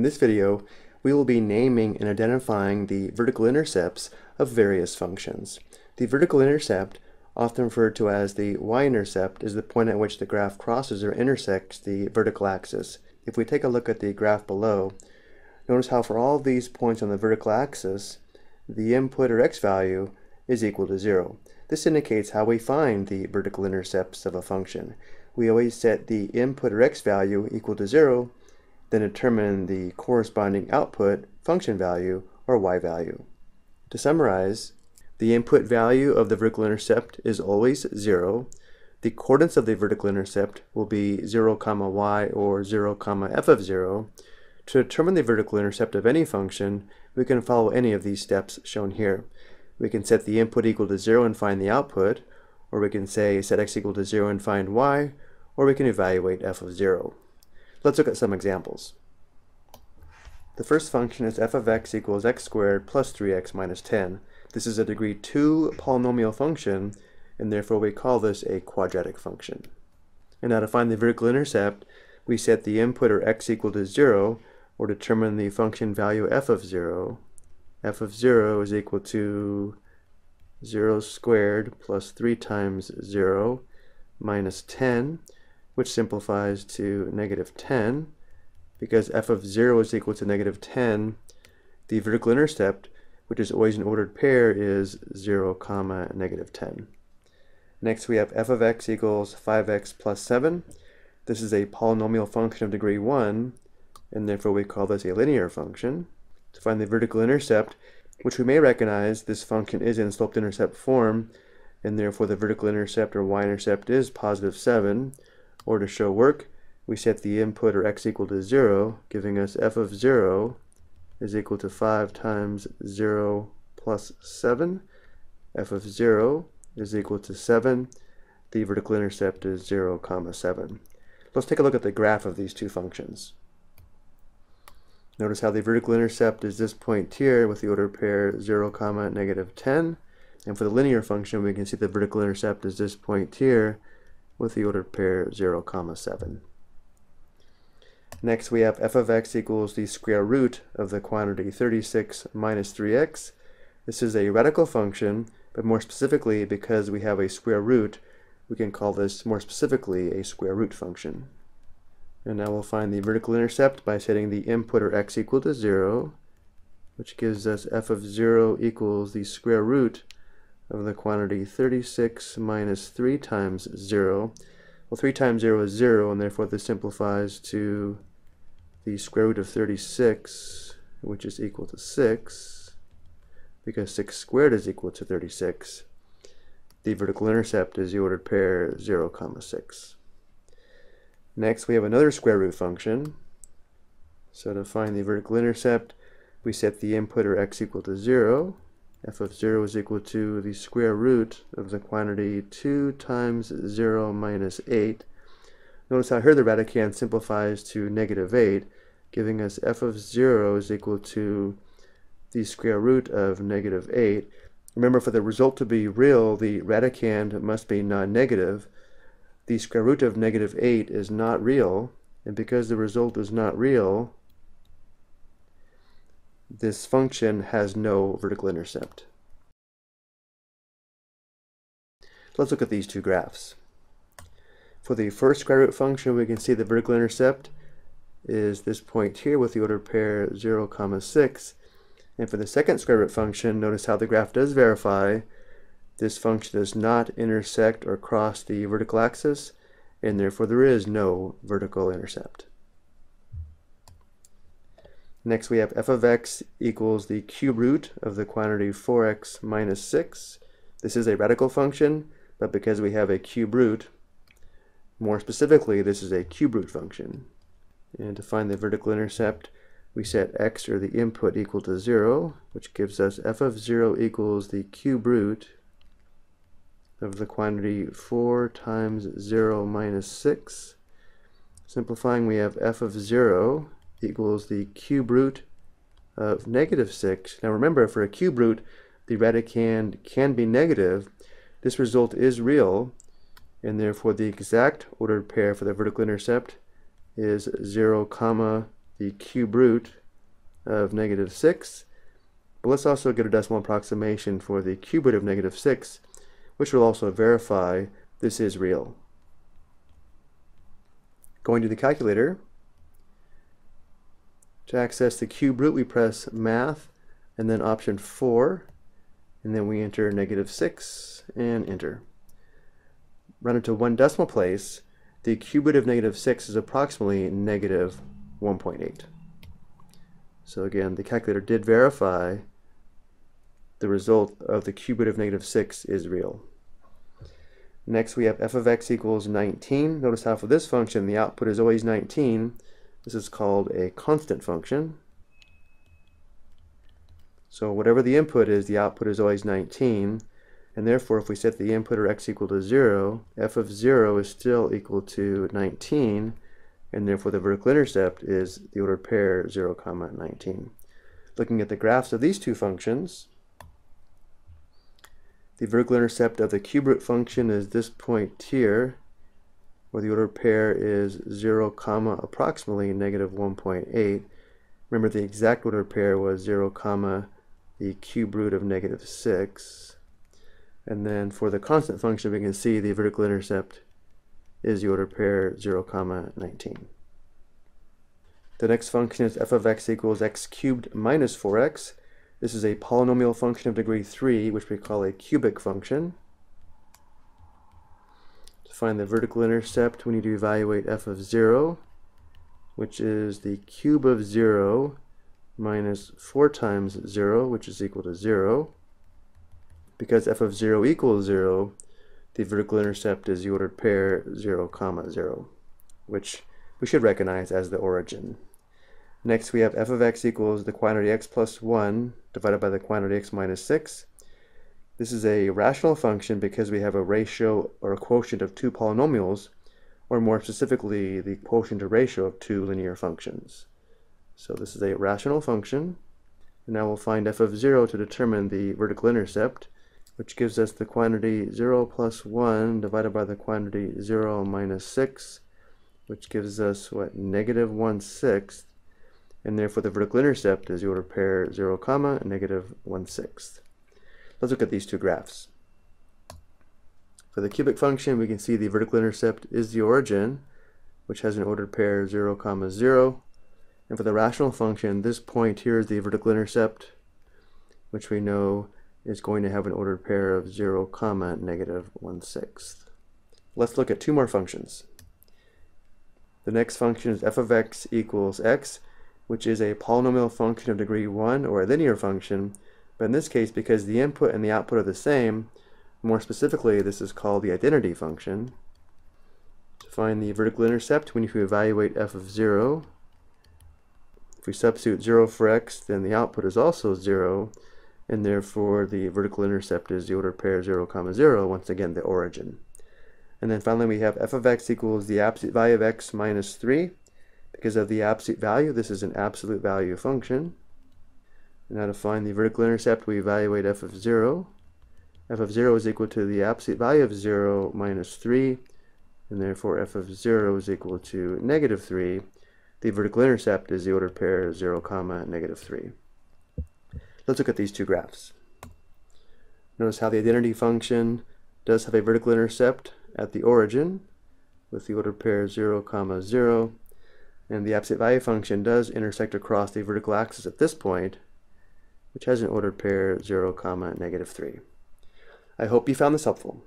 In this video, we will be naming and identifying the vertical intercepts of various functions. The vertical intercept, often referred to as the y-intercept, is the point at which the graph crosses or intersects the vertical axis. If we take a look at the graph below, notice how for all these points on the vertical axis, the input or x value is equal to zero. This indicates how we find the vertical intercepts of a function. We always set the input or x value equal to zero then determine the corresponding output function value or y value. To summarize, the input value of the vertical intercept is always 0. The coordinates of the vertical intercept will be 0, comma y or 0, comma f of 0. To determine the vertical intercept of any function, we can follow any of these steps shown here. We can set the input equal to 0 and find the output, or we can say set x equal to 0 and find y, or we can evaluate f of 0. Let's look at some examples. The first function is f of x equals x squared plus 3x minus 10. This is a degree 2 polynomial function, and therefore we call this a quadratic function. And now to find the vertical intercept, we set the input or x equal to 0, or determine the function value f of 0. f of 0 is equal to 0 squared plus 3 times 0 minus 10 which simplifies to negative 10. Because f of 0 is equal to negative 10, the vertical intercept, which is always an ordered pair, is 0, comma, negative 10. Next we have f of x equals 5x plus 7. This is a polynomial function of degree 1, and therefore we call this a linear function. To find the vertical intercept, which we may recognize this function is in slope-intercept form, and therefore the vertical intercept or y-intercept is positive 7, or to show work, we set the input or x equal to 0, giving us f of 0 is equal to 5 times 0 plus 7. f of 0 is equal to 7. The vertical intercept is 0, comma 7. Let's take a look at the graph of these two functions. Notice how the vertical intercept is this point here with the order pair 0, comma negative 10. And for the linear function, we can see the vertical intercept is this point here with the ordered pair 0, comma 7. Next we have f of x equals the square root of the quantity 36 minus 3x. This is a radical function, but more specifically because we have a square root, we can call this more specifically a square root function. And now we'll find the vertical intercept by setting the input or x equal to 0, which gives us f of 0 equals the square root of the quantity 36 minus 3 times 0. Well, 3 times 0 is 0, and therefore this simplifies to the square root of 36, which is equal to 6, because 6 squared is equal to 36. The vertical intercept is the ordered pair 0, comma 6. Next, we have another square root function. So to find the vertical intercept, we set the input or x equal to 0, f of 0 is equal to the square root of the quantity 2 times 0 minus 8. Notice how here the radicand simplifies to negative 8, giving us f of 0 is equal to the square root of negative 8. Remember, for the result to be real, the radicand must be non-negative. The square root of negative 8 is not real, and because the result is not real, this function has no vertical intercept. Let's look at these two graphs. For the first square root function, we can see the vertical intercept is this point here with the ordered pair 0, comma 6. And for the second square root function, notice how the graph does verify this function does not intersect or cross the vertical axis, and therefore there is no vertical intercept. Next we have f of x equals the cube root of the quantity 4x minus 6. This is a radical function, but because we have a cube root, more specifically this is a cube root function. And to find the vertical intercept, we set x or the input equal to 0, which gives us f of 0 equals the cube root of the quantity 4 times 0 minus 6. Simplifying, we have f of 0 equals the cube root of negative 6. Now remember, for a cube root, the radicand can be negative. This result is real, and therefore the exact ordered pair for the vertical intercept is 0, comma the cube root of negative 6. But let's also get a decimal approximation for the cube root of negative 6, which will also verify this is real. Going to the calculator, to access the cube root, we press Math and then option 4, and then we enter negative 6 and enter. Run into one decimal place, the cube root of negative 6 is approximately negative 1.8. So again, the calculator did verify the result of the cube root of negative 6 is real. Next we have f of x equals 19. Notice how for this function the output is always 19. This is called a constant function. So whatever the input is, the output is always 19. And therefore, if we set the input or x equal to 0, f of 0 is still equal to 19. And therefore, the vertical intercept is the ordered pair 0, comma 19. Looking at the graphs of these two functions, the vertical intercept of the cube root function is this point here, where the ordered pair is 0, comma approximately negative 1.8. Remember the exact ordered pair was 0, comma the cube root of negative 6. And then for the constant function, we can see the vertical intercept is the ordered pair 0, comma 19. The next function is f of x equals x cubed minus 4x. This is a polynomial function of degree 3, which we call a cubic function. Find the vertical intercept, we need to evaluate f of 0, which is the cube of 0 minus 4 times 0, which is equal to 0. Because f of 0 equals 0, the vertical intercept is the ordered pair 0, comma 0, which we should recognize as the origin. Next we have f of x equals the quantity x plus 1 divided by the quantity x minus 6. This is a rational function because we have a ratio or a quotient of two polynomials, or more specifically, the quotient or ratio of two linear functions. So this is a rational function. And now we'll find f of 0 to determine the vertical intercept, which gives us the quantity 0 plus 1 divided by the quantity 0 minus 6, which gives us, what, negative 1 sixth and therefore the vertical intercept is order pair 0 comma negative 1 sixth. Let's look at these two graphs. For the cubic function we can see the vertical intercept is the origin which has an ordered pair 0 comma 0 and for the rational function this point here is the vertical intercept which we know is going to have an ordered pair of 0 comma negative 1 sixth. Let's look at two more functions. The next function is f of x equals x which is a polynomial function of degree 1 or a linear function, but in this case because the input and the output are the same, more specifically this is called the identity function. To find the vertical intercept we need to evaluate f of 0. If we substitute 0 for x then the output is also 0 and therefore the vertical intercept is the ordered pair 0 comma 0, once again the origin. And then finally we have f of x equals the absolute value of x minus 3 because of the absolute value. This is an absolute value function. Now to find the vertical intercept, we evaluate f of 0. f of 0 is equal to the absolute value of 0 minus 3, and therefore f of 0 is equal to negative 3. The vertical intercept is the ordered pair 0, comma, negative 3. Let's look at these two graphs. Notice how the identity function does have a vertical intercept at the origin with the ordered pair 0, comma 0, and the absolute value function does intersect across the vertical axis at this point, which has an ordered pair 0, comma, negative 3. I hope you found this helpful.